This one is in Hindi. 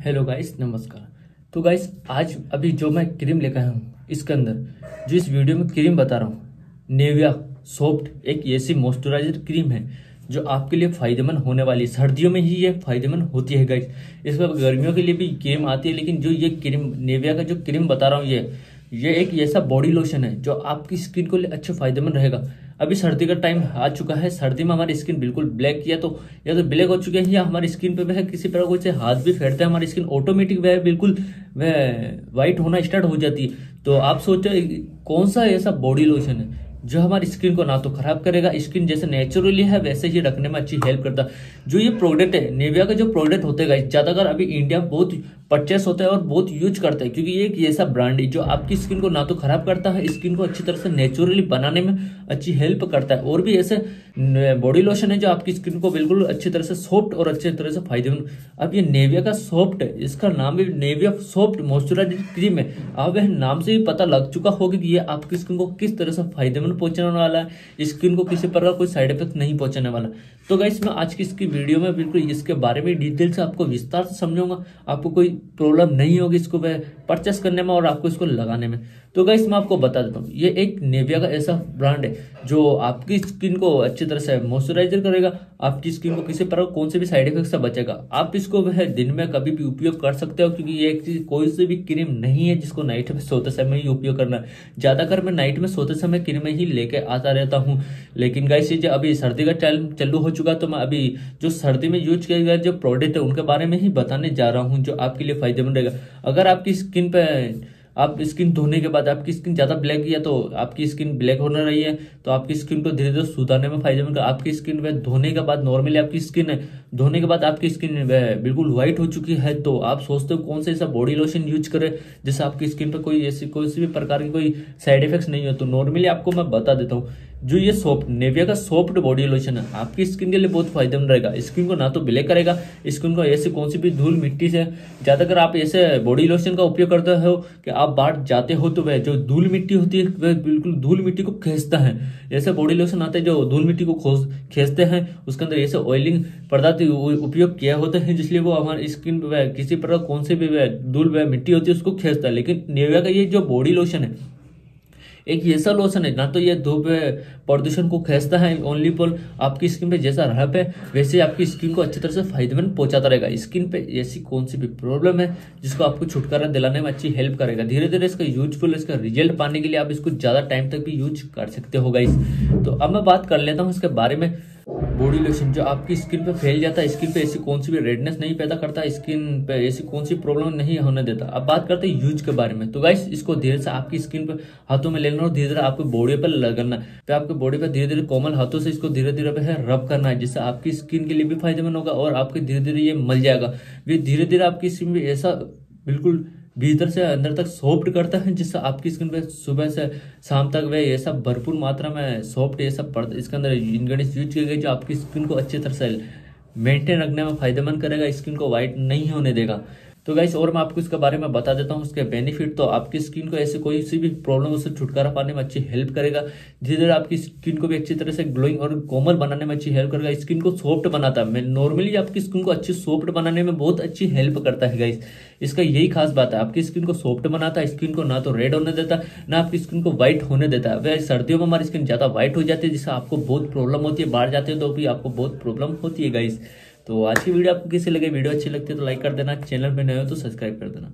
हेलो गाइस नमस्कार। तो गाइस आज अभी जो मैं क्रीम लेकर आया हूँ, इसके अंदर, जो इस वीडियो में क्रीम बता रहा हूँ नेविया सॉफ्ट एक ऐसी मॉइस्चराइजर क्रीम है, जो आपके लिए फ़ायदेमंद होने वाली है। सर्दियों में ही ये फ़ायदेमंद होती है गाइस इसमें गर्मियों के लिए भी क्रीम आती है, लेकिन जो ये क्रीम नेविया का जो क्रीम बता रहा हूँ ये ये एक ऐसा बॉडी लोशन है जो आपकी स्किन को लिए अच्छे फ़ायदेमंद रहेगा। अभी सर्दी का टाइम आ चुका है। सर्दी में हमारी स्किन बिल्कुल ब्लैक या तो या तो ब्लैक हो चुके हैं या हमारी स्किन पे वह किसी प्रकार से हाथ भी फेरते हैं। हमारी स्किन ऑटोमेटिक वह बिल्कुल वह वाइट होना स्टार्ट हो जाती है। तो आप सोचो कौन सा ऐसा बॉडी लोशन है? जो हमारी स्किन को ना तो खराब करेगा, स्किन जैसे नेचुरली है, वैसे ही रखने में अच्छी हेल्प करता जो ये प्रोडक्ट है नेविया का जो प्रोडक्ट होते हैं ज़्यादातर अभी इंडिया बहुत परचेस होता है और बहुत यूज़ करता है, क्योंकि ये एक ऐसा ब्रांड है जो आपकी स्किन को ना तो खराब करता है स्किन को अच्छी तरह से नेचुरली बनाने में अच्छी हेल्प करता है। और भी ऐसे बॉडी लोशन है जो आपकी स्किन को बिल्कुल अच्छी तरह से सॉफ्ट और अच्छी तरह से फ़ायदेमंद। अब ये नेविया का सॉफ्ट है, इसका नाम भी नेविया सॉफ्ट मॉइस्चराइजर क्रीम है। अब नाम से ही पता लग चुका होगा कि ये आपकी स्किन को किस तरह से फ़ायदेमंद पहुँचाने वाला है स्किन को किसी प्रकार कोई साइड इफ़ेक्ट नहीं पहुँचाने वाला। तो गाइस मैं आज की इसकी वीडियो में बिल्कुल इसके बारे में डिटेल से आपको विस्तार से समझाऊँगा। आपको कोई प्रॉब्लम नहीं होगी इसको परचेस करने में और आपको इसको लगाने में। तो गाइस मैं आपको बता देता हूँ, ये एक नेविया का ऐसा ब्रांड है, जो आपकी स्किन को अच्छी तरह से मॉइस्चराइजर करेगा, आपकी स्किन को किसी प्रकार कौन से भी साइड इफ़ेक्ट से बचेगा। आप इसको वह दिन में कभी भी उपयोग कर सकते हो, क्योंकि ये एक कोई सी भी क्रीम नहीं है जिसको नाइट में सोते समय ही उपयोग करना है। ज़्यादातर मैं नाइट में सोते समय क्रीम ही लेके आता रहता हूँ। लेकिन गाइस ये अभी सर्दी का टाइम चालू हो चुका तो मैं अभी जो सर्दी में यूज़ किया गया जो प्रोडक्ट है, उनके बारे में ही बताने जा रहा हूँ, जो आपके लिए फ़ायदेमंद रहेगा। अगर आपकी स्किन पे आप स्किन धोने के बाद आपकी स्किन ज़्यादा ब्लैक है तो आपकी स्किन ब्लैक होने रही है तो आपकी स्किन को धीरे धीरे सुधारने में फ़ायदा फ़ायदेमंद आपकी स्किन वह धोने के बाद नॉर्मली आपकी स्किन है। धोने के बाद आपकी स्किन बिल्कुल व्हाइट हो चुकी है तो आप सोचते हो कौन सा ऐसा बॉडी लोशन यूज़ करे, जिससे आपकी स्किन पर कोई ऐसी, कोई भी प्रकार की कोई साइड इफ़ेक्ट नहीं हो। तो नॉर्मली आपको मैं बता देता हूँ जो ये सॉफ्ट नेविया का सॉफ्ट बॉडी लोशन है, आपकी स्किन के लिए बहुत फ़ायदेमंद रहेगा। स्किन को ना तो ब्लैक करेगा स्किन को ऐसे कौन सी भी धूल मिट्टी से ज़्यादातर आप ऐसे बॉडी लोशन का उपयोग करते हो कि आप बाहर जाते हो तो वह जो धूल मिट्टी होती है, वह बिल्कुल धूल मिट्टी को खेचता है। ऐसे बॉडी लोशन आते हैं जो धूल मिट्टी को खेचते हैं, उसके अंदर ऐसे ऑयलिंग पदार्थ उपयोग किया होता है, जिसलिए वो हमारे स्किन किसी प्रकार कौन से भी धूल मिट्टी होती है, उसको खेचता है। लेकिन नेविया का ये जो बॉडी लोशन है एक ऐसा लोशन है, ना तो ये धूप प्रदूषण को खेचता है ओनली पर आपकी स्किन पे जैसा रह है वैसे आपकी स्किन को अच्छी तरह से फ़ायदेमंद पहुंचाता रहेगा। स्किन पे ऐसी कौन सी भी प्रॉब्लम है, जिसको आपको छुटकारा दिलाने में अच्छी हेल्प करेगा। धीरे धीरे इसका यूजफुल इसका रिज़ल्ट पाने के लिए आप इसको ज़्यादा टाइम तक भी यूज़ कर सकते होगा इस तो अब मैं बात कर लेता हूँ इसके बारे में। बॉडी लोशन जो आपकी स्किन पे फैल जाता है, स्किन पे ऐसी कौन सी भी रेडनेस नहीं पैदा करता, स्किन पे ऐसी कौन सी प्रॉब्लम नहीं होने देता। अब बात करते हैं यूज़ के बारे में। तो गाइस इसको धीरे से आपकी स्किन पे हाथों में लेना और धीरे धीरे आपको बॉडी पर लगाना। फिर आपके बॉडी पर धीरे धीरे कोमल हाथों से इसको धीरे धीरे पे रब करना है, जिससे आपकी स्किन के लिए भी फ़ायदेमंद होगा और आपके धीरे धीरे ये मल जाएगा। धीरे धीरे आपकी स्किन में ऐसा बिल्कुल भीतर से अंदर तक सॉफ्ट करता है, जिससे आपकी स्किन पे सुबह से शाम तक वह ये सब भरपूर मात्रा में सॉफ्ट ये सब पड़ता इसके अंदर इन्ग्रीडियंट्स यूज़ किए गए जो आपकी स्किन को अच्छी तरह से मेंटेन रखने में फ़ायदेमंद करेगा, स्किन को वाइट नहीं होने देगा। तो गाइस और मैं आपको इसके बारे में बता देता हूँ उसके बेनिफिट तो आपकी स्किन को ऐसे कोई सी भी प्रॉब्लम उससे छुटकारा पाने में अच्छी हेल्प करेगा। धीरे धीरे आपकी स्किन को भी अच्छी तरह से ग्लोइंग और कोमल बनाने में अच्छी हेल्प करेगा। स्किन को सॉफ्ट बनाता है। नॉर्मली आपकी स्किन को अच्छी सॉफ्ट बनाने में बहुत अच्छी हेल्प करता है गाइस इसका यही खास बात है। आपकी स्किन को सॉफ्ट बनाता है स्किन को ना तो रेड होने देता ना आपकी स्किन को व्हाइट होने देता है। वह सर्दियों में हमारी स्किन ज़्यादा व्हाइट हो जाती है, जिससे आपको बहुत प्रॉब्लम होती है। बाहर जाते हैं तो भी आपको बहुत प्रॉब्लम होती है गाइस तो आज की वीडियो आपको कैसी लगे? वीडियो अच्छी लगती है तो लाइक कर देना। चैनल पर नए हो तो सब्सक्राइब कर देना।